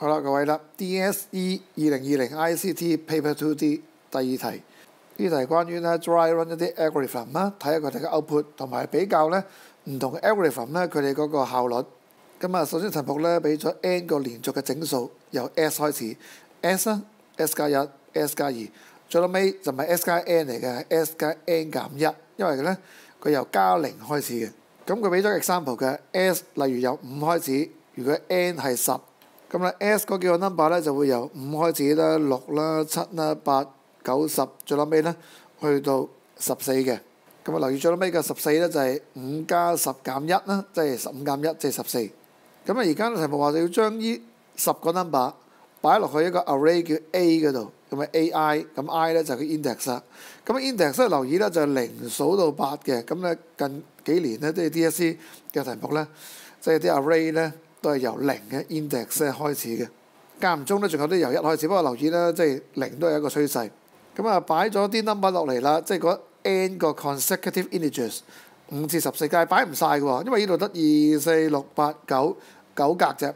好啦，各位啦，DSE 二零二零 ICT Paper Two D 第二題，呢題關於咧 dry run 一啲 algorithm 啦，睇下佢哋嘅 output 同埋比較咧唔同嘅 algorithm 咧佢哋嗰個效率。咁啊，首先題目咧俾咗 n 個連續嘅整數，由 s 開始，s 啦，s 加一，s 加二，最後尾就唔係 s 加 n 嚟嘅，s 加 n 減一，因為咧佢由加零開始嘅。咁佢俾咗 example 嘅 s，例如由五開始，如果 n 係十。咁咧，S 嗰幾個 number 咧就會由五開始啦、六啦、七啦、八、九、十，最後尾咧去到十四嘅。咁啊，留意最後尾嘅十四咧就係五加十減一啦，即係十五減一，即係十四。咁啊，而家嘅題目話就要將呢十個 number 擺落去一個 array 叫 A 嗰度，咁啊 AI，咁 I 咧就係個 index 啦。咁啊 index 咧留意咧就係零數到八嘅。咁咧近幾年咧都係 DSE 嘅題目咧，即係啲 array 咧。都係由零嘅 index 開始嘅，間唔中咧仲有啲由一開始，不過留意啦，即係零都係一個趨勢。咁啊，擺咗啲 number 落嚟啦，即係嗰 n 個 consecutive integers 五至十四，但係擺唔晒嘅喎，因為呢度得二四六八九九格啫。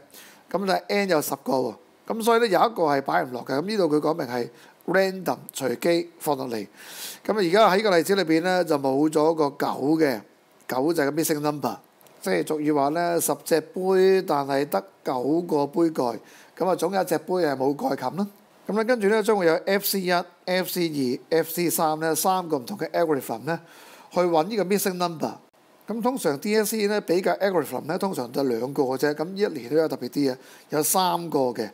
咁就 n 有十個喎，咁所以咧有一個係擺唔落嘅。咁呢度佢講明係 random 隨機放落嚟。咁啊，而家喺個例子裏邊咧就冇咗個九嘅，九就係個 missing number。即係俗語話咧，十隻杯，但係得九個杯蓋，咁啊總有一隻杯係冇蓋冚啦。咁咧跟住咧將會有 FC 一、FC 二、FC 三咧三個唔同嘅 algorithm 咧去揾呢個 missing number。咁通常 DSE 咧比較 algorithm 咧通常就兩個嘅啫，咁一年都有特別啲嘅，有三個嘅。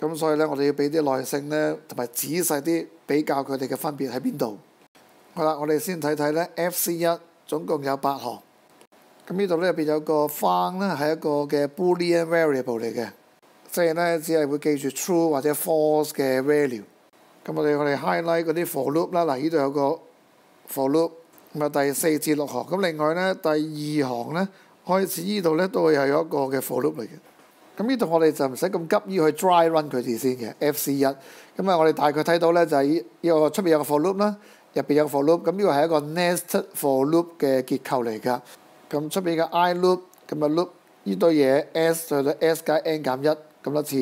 咁所以咧我哋要俾啲耐性咧同埋仔細啲比較佢哋嘅分別喺邊度。好啦，我哋先睇睇咧 FC 一總共有八行。咁呢度咧入邊有個 fun 咧，係一個嘅 boolean variable 嚟嘅，即係咧只係會記住 true 或者 false 嘅 value。咁我哋我哋 highlight 嗰啲 for loop 啦，嗱呢度有個 for loop，咁啊第四至六行。咁另外咧第二行咧開始呢度咧都會係有一個嘅 for loop 嚟嘅。咁呢度我哋就唔使咁急於去 dry run 佢哋先嘅 FC 一。咁啊我哋大概睇到咧就係呢個出邊有個 for loop 啦，入邊有個 for loop。咁呢個係一個 nested for loop 嘅結構嚟㗎。咁出邊嘅 i loop 咁啊 loop 呢堆嘢 s 去到 s 加 n 減一咁多次，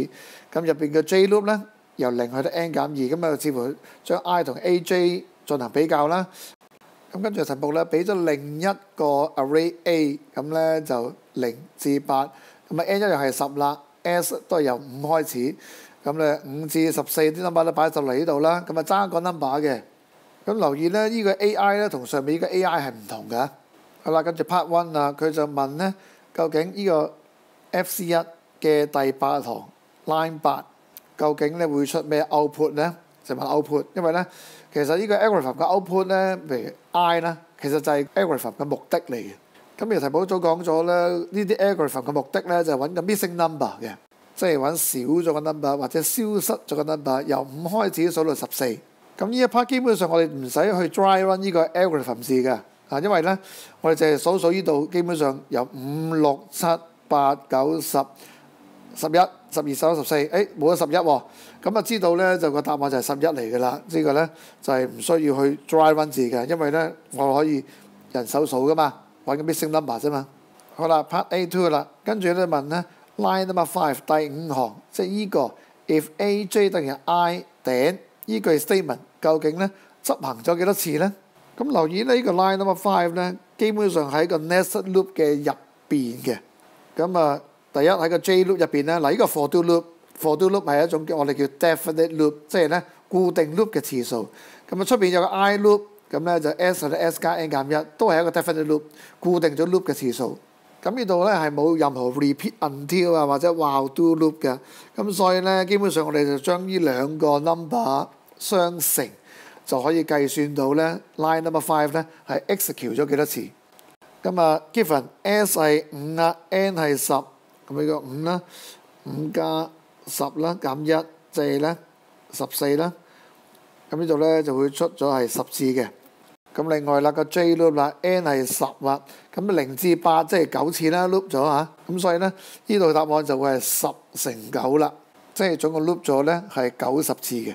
咁入邊嘅 j loop 咧由零去到 n 減二，咁啊似乎將 i 同 a j 進行比較啦。咁跟住題目咧俾咗另一個 array a，咁咧就零至八，咁啊 n 一又係十啦，s 都係由五開始，咁咧五至十四啲 number 都擺就嚟呢度啦，咁啊爭一個 number 嘅。咁留意咧呢個 ai 咧同上面呢個 ai 係唔同嘅。好啦，跟住 part one 啊，佢就問咧，究竟呢個 FC 一嘅第八行 line 八，究竟咧會出咩 output 咧？就問 output，因為咧其實呢個 algorithm 嘅 output 咧，譬如 I 啦，其實就係 algorithm 嘅目的嚟嘅。咁而題目早講咗咧，呢啲 algorithm 嘅目的咧就係揾個 missing number 嘅，即係揾少咗個 number 或者消失咗個 number，由五開始數到十四。咁呢一 part 基本上我哋唔使去 dry run 呢個 algorithm 字嘅。啊，因為咧，我哋就係數數呢度，基本上由五六七八九十十一十二十三十四，誒冇咗十一喎，咁啊知道咧就個答案就係十一嚟嘅啦。呢個咧就係唔需要去 dry run 字嘅，因為咧我可以人手數噶嘛，揾個 missing number 啫嘛。好啦，part A two 啦，跟住咧問咧 line number five 第五行，即係依個 if A J 等於 I 頂依句 statement，究竟咧執行咗幾多次咧？咁留意呢個 line number five 咧，基本上喺個 nested loop 嘅入邊嘅。咁啊，第一喺個 j loop 入邊咧，嗱呢個 for do loop，for do loop 係一種叫我哋叫 definite loop，即係咧固定 loop 嘅次數。咁啊出邊有個 i loop，咁咧就 s 或者 s 加 n 減一，都係一個 definite loop，固定咗 loop 嘅次數。咁呢度咧係冇任何 repeat until 啊或者 while do loop 嘅。咁所以咧，基本上我哋就將呢兩個 number 相乘。就可以計算到咧，line number five 咧係 execute 咗幾多次。咁啊，given s 係五啊，n 係十，咁呢個五啦，五加十啦減一，即係咧十四啦。咁呢度咧就會出咗係十次嘅。咁另外啦，個 j loop 啦，n 係十啦，咁零至八即係九次啦，loop 咗嚇。咁所以咧，呢度答案就會係十乘九啦，即係總共 loop 咗咧係九十次嘅。